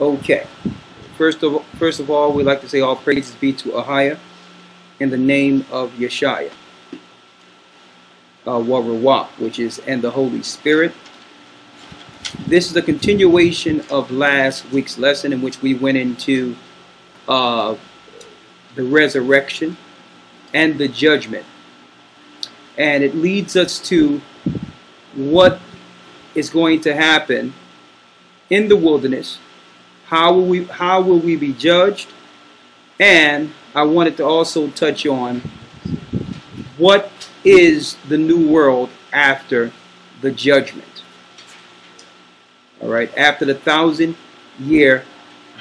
Okay. First of first of all, we'd like to say all praises be to Ahia in the name of Yeshaya, uh, Warawak, which is and the Holy Spirit. This is a continuation of last week's lesson in which we went into uh, the resurrection and the judgment, and it leads us to what is going to happen in the wilderness how will we how will we be judged? And I wanted to also touch on what is the new world after the judgment. All right, after the thousand year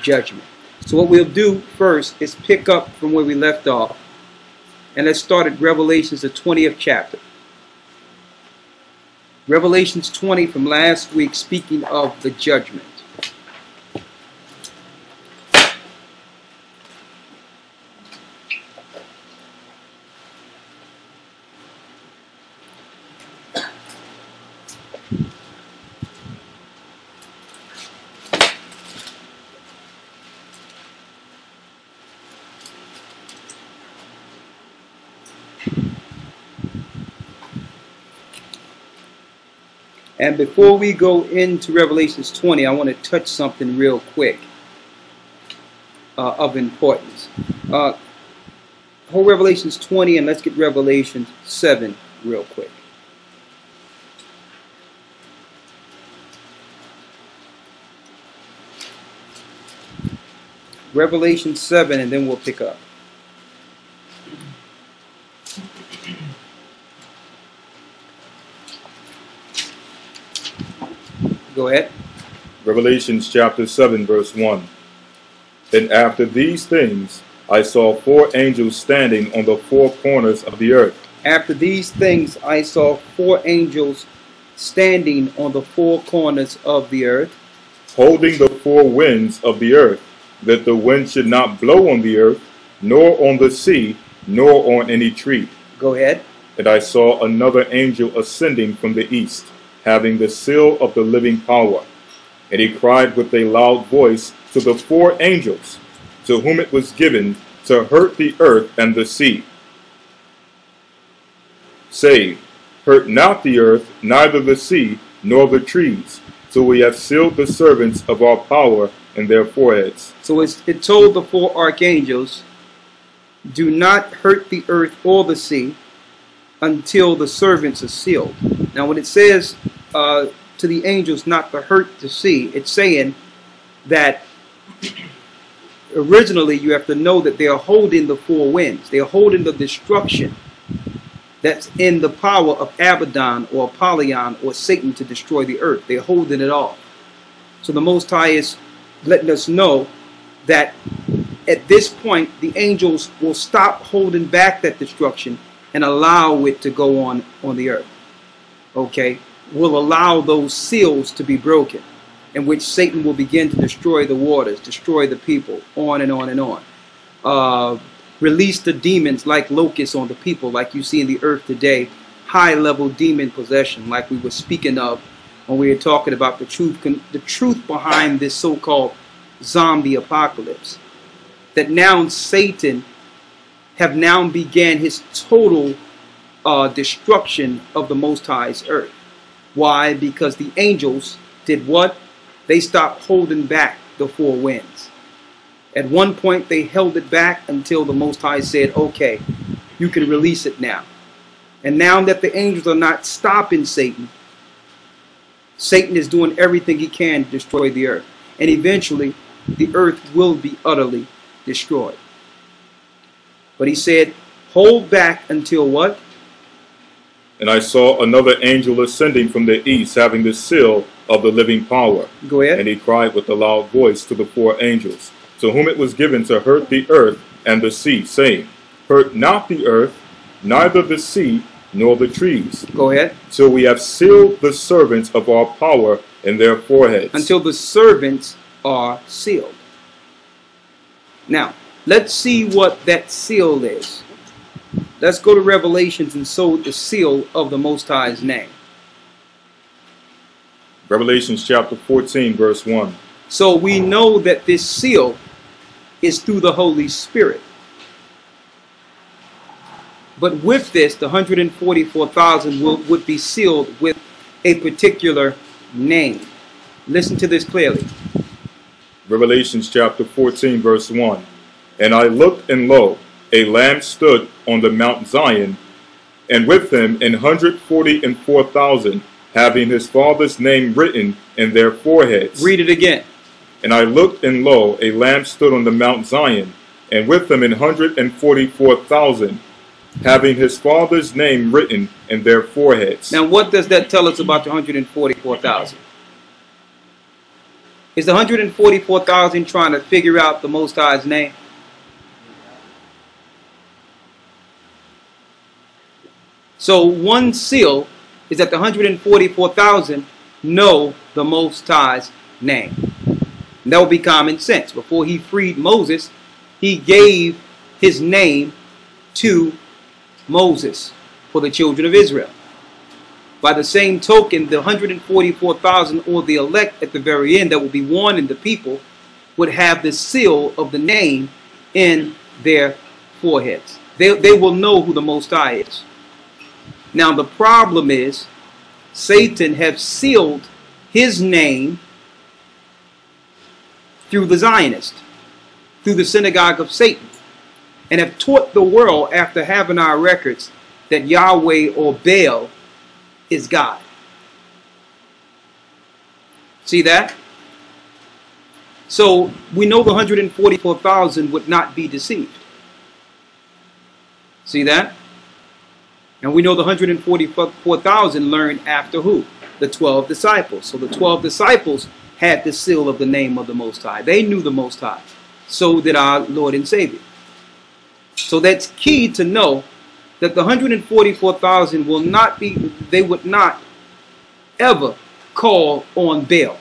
judgment. So what we'll do first is pick up from where we left off. And let's start at Revelations, the 20th chapter. Revelations 20 from last week, speaking of the judgment. And before we go into Revelations 20, I want to touch something real quick uh, of importance. Uh, whole Revelations 20, and let's get Revelation 7 real quick. Revelation 7, and then we'll pick up. Go ahead. Revelations chapter 7, verse 1. And after these things, I saw four angels standing on the four corners of the earth. After these things, I saw four angels standing on the four corners of the earth, holding the four winds of the earth, that the wind should not blow on the earth, nor on the sea, nor on any tree. Go ahead. And I saw another angel ascending from the east having the seal of the living power. And he cried with a loud voice to the four angels, to whom it was given to hurt the earth and the sea, saying, Hurt not the earth, neither the sea, nor the trees, till we have sealed the servants of our power in their foreheads. So it told the four archangels, Do not hurt the earth or the sea until the servants are sealed. Now, when it says uh, to the angels not to hurt the sea. It's saying that originally you have to know that they are holding the four winds. They are holding the destruction that's in the power of Abaddon or Apollyon or Satan to destroy the earth. They're holding it off. So the Most High is letting us know that at this point the angels will stop holding back that destruction and allow it to go on on the earth. Okay? will allow those seals to be broken, in which Satan will begin to destroy the waters, destroy the people, on and on and on. Uh, release the demons like locusts on the people, like you see in the earth today. High level demon possession, like we were speaking of when we were talking about the truth, the truth behind this so-called zombie apocalypse. That now Satan have now began his total uh, destruction of the Most High's earth. Why? Because the angels did what? They stopped holding back the four winds. At one point, they held it back until the Most High said, okay, you can release it now. And now that the angels are not stopping Satan, Satan is doing everything he can to destroy the earth. And eventually, the earth will be utterly destroyed. But he said, hold back until what? And I saw another angel ascending from the east, having the seal of the living power. Go ahead. And he cried with a loud voice to the four angels, to whom it was given to hurt the earth and the sea, saying, Hurt not the earth, neither the sea, nor the trees. Go ahead. Till we have sealed the servants of our power in their foreheads. Until the servants are sealed. Now, let's see what that seal is. Let's go to Revelations and sow the seal of the Most High's name. Revelations chapter 14, verse 1. So we know that this seal is through the Holy Spirit. But with this, the 144,000 will, would be sealed with a particular name. Listen to this clearly. Revelations chapter 14, verse 1. And I looked, and lo, a lamb stood on the Mount Zion, and with him an hundred forty and four thousand, having his father's name written in their foreheads. Read it again. And I looked, and lo, a lamb stood on the Mount Zion, and with him an hundred and forty-four thousand, having his father's name written in their foreheads. Now, what does that tell us about the 144,000? Is the 144,000 trying to figure out the Most High's name? So one seal is that the 144,000 know the Most High's name. And that would be common sense. Before he freed Moses, he gave his name to Moses for the children of Israel. By the same token, the 144,000 or the elect at the very end that will be in the people would have the seal of the name in their foreheads. They, they will know who the Most High is. Now the problem is Satan have sealed his name through the Zionist, through the synagogue of Satan, and have taught the world after having our records that Yahweh or Baal is God. See that? So we know the 144,000 would not be deceived. See that? And we know the 144,000 learned after who? The 12 disciples. So the 12 disciples had the seal of the name of the Most High. They knew the Most High. So did our Lord and Savior. So that's key to know that the 144,000 will not be, they would not ever call on Baal.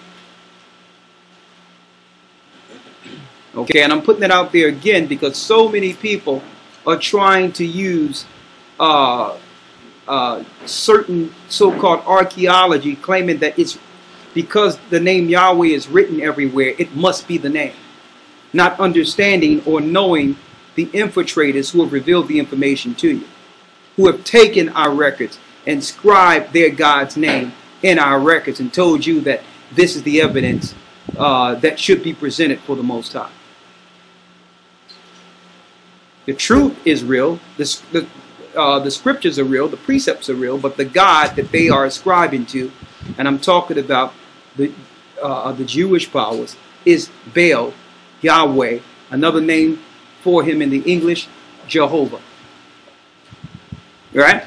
Okay, and I'm putting it out there again because so many people are trying to use uh, uh, certain so-called archaeology claiming that it's because the name Yahweh is written everywhere, it must be the name. Not understanding or knowing the infiltrators who have revealed the information to you, who have taken our records and scribed their God's name in our records and told you that this is the evidence uh, that should be presented for the Most High. The truth is real. The, the, uh, the scriptures are real, the precepts are real, but the God that they are ascribing to, and I'm talking about the uh, the Jewish powers, is Baal, Yahweh, another name for him in the English, Jehovah. Right?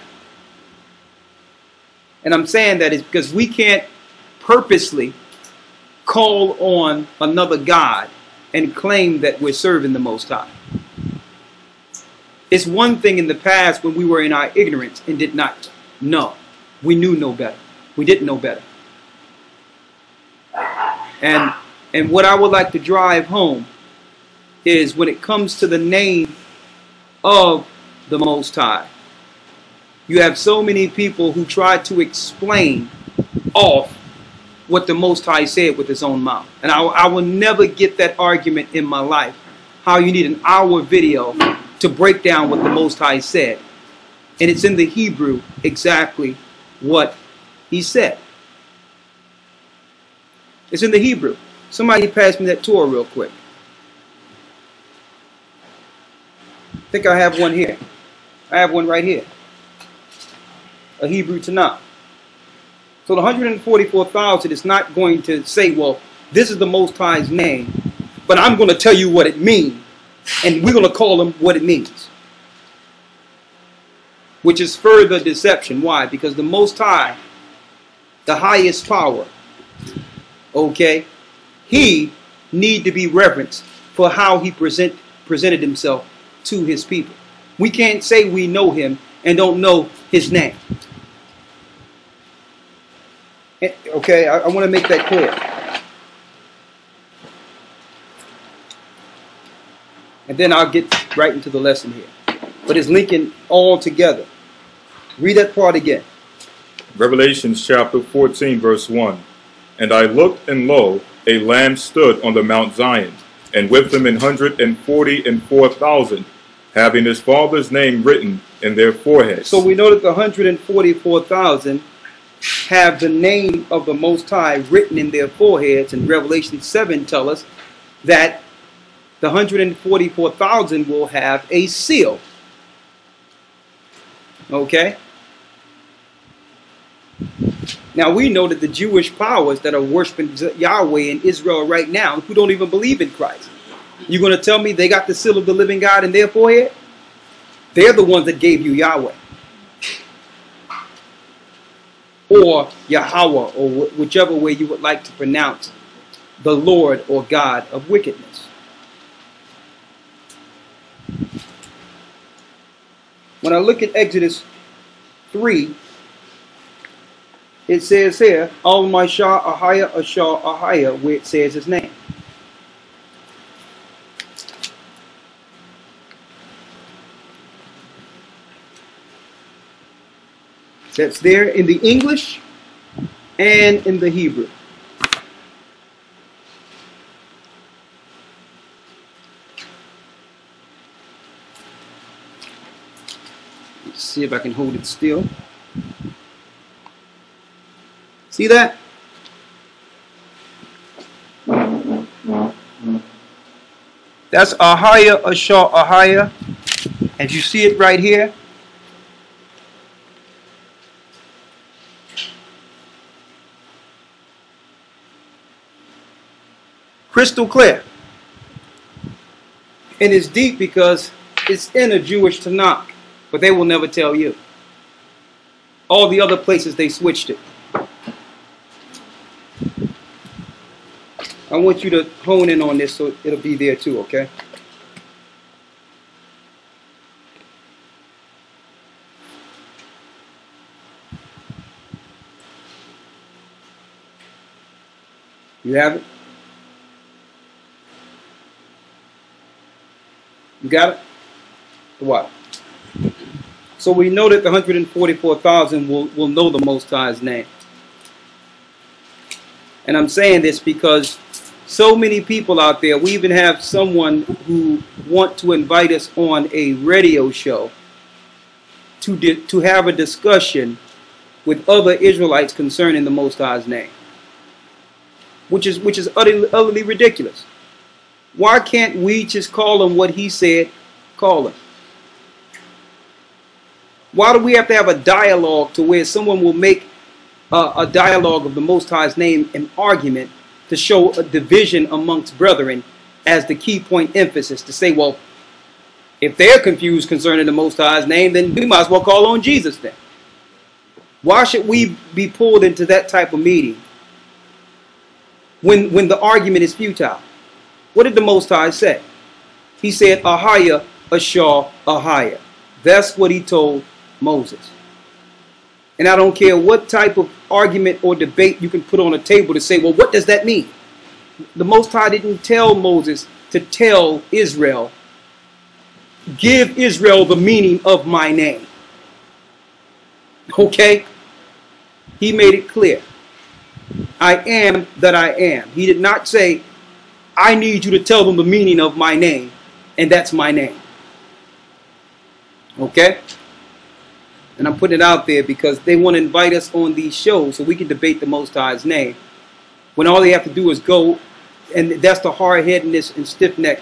And I'm saying that is because we can't purposely call on another God and claim that we're serving the Most High. It's one thing in the past when we were in our ignorance and did not know. We knew no better. We didn't know better. And and what I would like to drive home is when it comes to the name of the Most High. You have so many people who try to explain off what the Most High said with his own mouth. And I, I will never get that argument in my life. How you need an hour video to break down what the Most High said. And it's in the Hebrew exactly what he said. It's in the Hebrew. Somebody pass me that Torah real quick. I think I have one here. I have one right here. A Hebrew Tanakh. So the 144,000 is not going to say, well, this is the Most High's name, but I'm going to tell you what it means and we're going to call them what it means. Which is further deception. Why? Because the Most High, the highest power, okay, he need to be reverenced for how he present, presented himself to his people. We can't say we know him and don't know his name. Eh, okay, I, I want to make that clear. And then I'll get right into the lesson here. But it's linking all together. Read that part again. Revelation chapter 14, verse 1. And I looked, and lo, a lamb stood on the Mount Zion, and with him an hundred and forty and four thousand, having his father's name written in their foreheads. So we know that the 144,000 have the name of the Most High written in their foreheads, and Revelation 7 tell us that the 144,000 will have a seal. Okay? Now we know that the Jewish powers that are worshiping Yahweh in Israel right now, who don't even believe in Christ, you're going to tell me they got the seal of the living God in their forehead? They're the ones that gave you Yahweh. Or Yahweh, or whichever way you would like to pronounce the Lord or God of wickedness. When I look at Exodus 3, it says here, Al Mashah Ahaya Ashah Ahaya, where it says his name. That's there in the English and in the Hebrew. See if I can hold it still. See that? That's Ahaya Ashah Ahaya. And you see it right here. crystal clear. And it's deep because it's in a Jewish Tanakh, but they will never tell you. All the other places they switched it. I want you to hone in on this so it'll be there too, okay? You have it? You got it? What? So we know that the 144,000 will, will know the Most High's name. And I'm saying this because so many people out there, we even have someone who want to invite us on a radio show to, to have a discussion with other Israelites concerning the Most High's name. Which is, which is utterly, utterly ridiculous. Why can't we just call him what he said, call him? Why do we have to have a dialogue to where someone will make a, a dialogue of the Most High's name an argument to show a division amongst brethren as the key point emphasis to say, well, if they're confused concerning the Most High's name, then we might as well call on Jesus then. Why should we be pulled into that type of meeting when, when the argument is futile? What did the Most High say? He said, Ahaya, Ashar, Ahaya. That's what he told Moses. And I don't care what type of argument or debate you can put on a table to say, well, what does that mean? The Most High didn't tell Moses to tell Israel, give Israel the meaning of my name. Okay? He made it clear. I am that I am. He did not say, I need you to tell them the meaning of my name, and that's my name. Okay? And I'm putting it out there because they want to invite us on these shows so we can debate the Most High's name. When all they have to do is go, and that's the hard-headedness and stiff-neck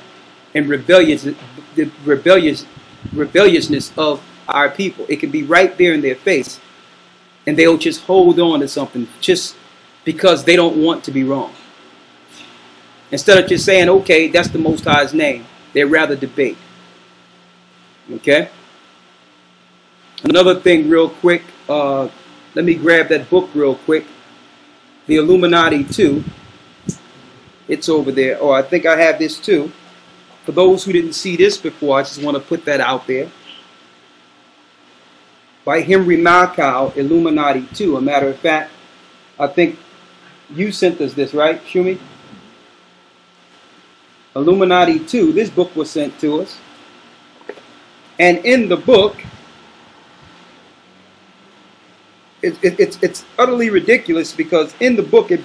and rebellious, the rebellious, rebelliousness of our people. It can be right there in their face, and they'll just hold on to something just because they don't want to be wrong. Instead of just saying, okay, that's the Most High's name, they'd rather debate. Okay? Another thing, real quick, uh, let me grab that book real quick. The Illuminati 2. It's over there. Oh, I think I have this too. For those who didn't see this before, I just want to put that out there. By Henry Makow, Illuminati 2. A matter of fact, I think you sent us this, right, Shumi? Illuminati 2, this book was sent to us. And in the book, it, it, it's, it's utterly ridiculous because in the book it